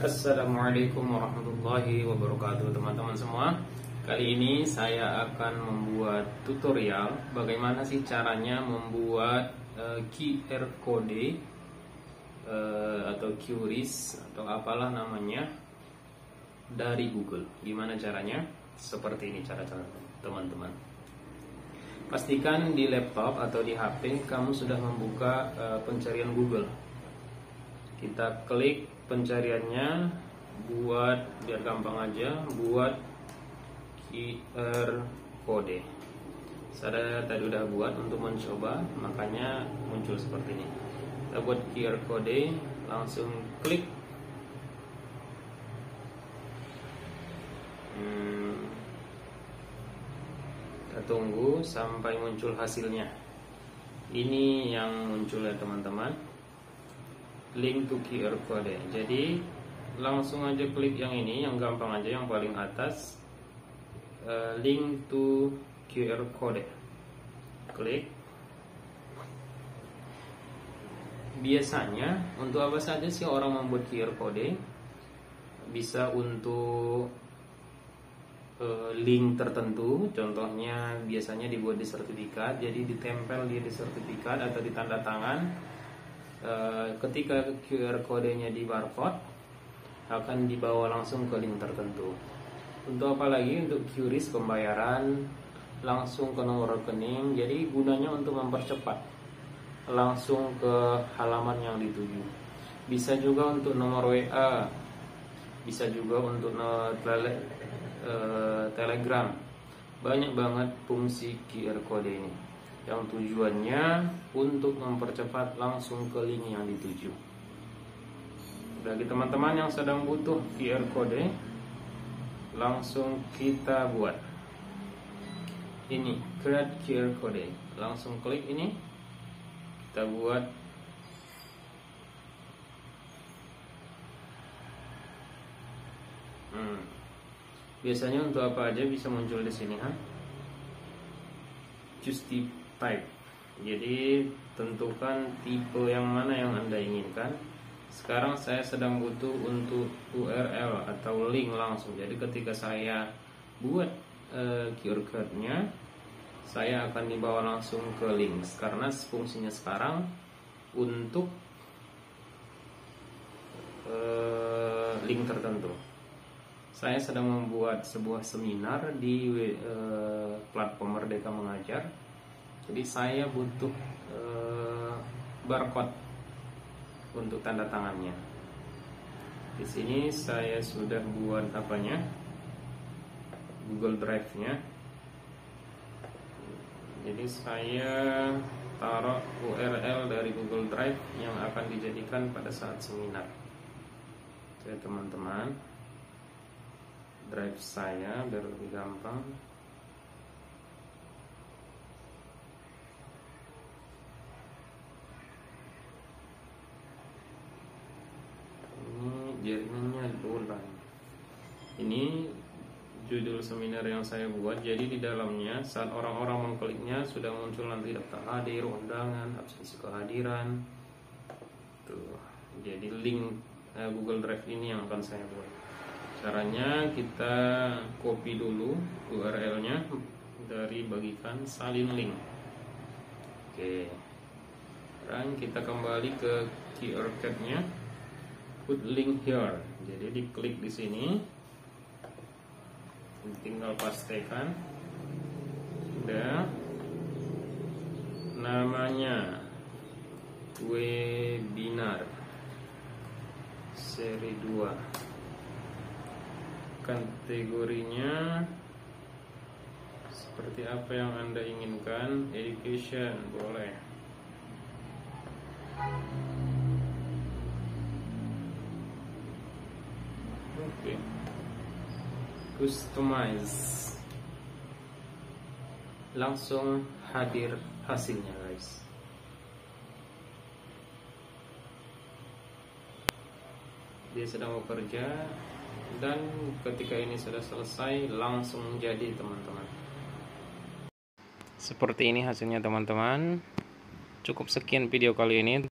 Assalamualaikum warahmatullahi wabarakatuh teman-teman semua. Kali ini saya akan membuat tutorial Bagaimana sih caranya membuat uh, QR code uh, Atau QRIS atau apalah namanya Dari Google. Gimana caranya? Seperti ini cara-cara teman-teman. Pastikan di laptop atau di HP kamu sudah membuka uh, pencarian Google kita klik pencariannya buat biar gampang aja buat QR code. Saya tadi udah buat untuk mencoba makanya muncul seperti ini. Kita buat QR code langsung klik. Hmm, kita tunggu sampai muncul hasilnya. Ini yang muncul ya teman-teman link to QR code jadi langsung aja klik yang ini yang gampang aja yang paling atas uh, link to QR code klik. Biasanya untuk apa saja sih orang membuat QR code bisa untuk uh, link tertentu contohnya biasanya dibuat di sertifikat jadi ditempel dia di sertifikat atau di tanda tangan. Eh, ketika QR kodenya di barcode akan dibawa langsung ke link tertentu. Untuk apa lagi? Untuk QRIS pembayaran langsung ke nomor rekening. Jadi gunanya untuk mempercepat langsung ke halaman yang dituju. Bisa juga untuk nomor WA, bisa juga untuk tele, uh, Telegram. Banyak banget fungsi QR code ini yang tujuannya untuk mempercepat langsung ke link yang dituju. Bagi teman-teman yang sedang butuh QR code, langsung kita buat. Ini create QR code, langsung klik ini, kita buat. Hmm. Biasanya untuk apa aja bisa muncul di sini, ha? Justif type. Jadi tentukan tipe yang mana yang anda inginkan. Sekarang saya sedang butuh untuk URL atau link langsung. Jadi ketika saya buat uh, QR code-nya saya akan dibawa langsung ke link karena fungsinya sekarang untuk uh, link tertentu. Saya sedang membuat sebuah seminar di uh, platform Merdeka Mengajar jadi saya butuh uh, barcode untuk tanda tangannya. Di sini saya sudah buat apanya? Google Drive nya jadi saya taruh URL dari Google Drive yang akan dijadikan pada saat seminar. Oke teman-teman. Drive saya biar lebih gampang jaringannya dolan ini judul seminar yang saya buat. Jadi di dalamnya saat orang-orang mengkliknya sudah muncul nanti daftar hadir undangan absensi kehadiran. Tuh. Jadi link eh, Google Drive ini yang akan saya buat. Caranya kita copy dulu URL-nya dari bagikan salin link. Oke. Sekarang kita kembali ke QR code-nya put link here. Jadi diklik di sini. Tinggal pastikan sudah namanya webinar seri 2 kategorinya seperti apa yang anda inginkan? Education boleh oke customize. Langsung hadir hasilnya guys. Dia sedang bekerja dan ketika ini sudah selesai langsung jadi teman-teman. Seperti ini hasilnya teman-teman. Cukup sekian video kali ini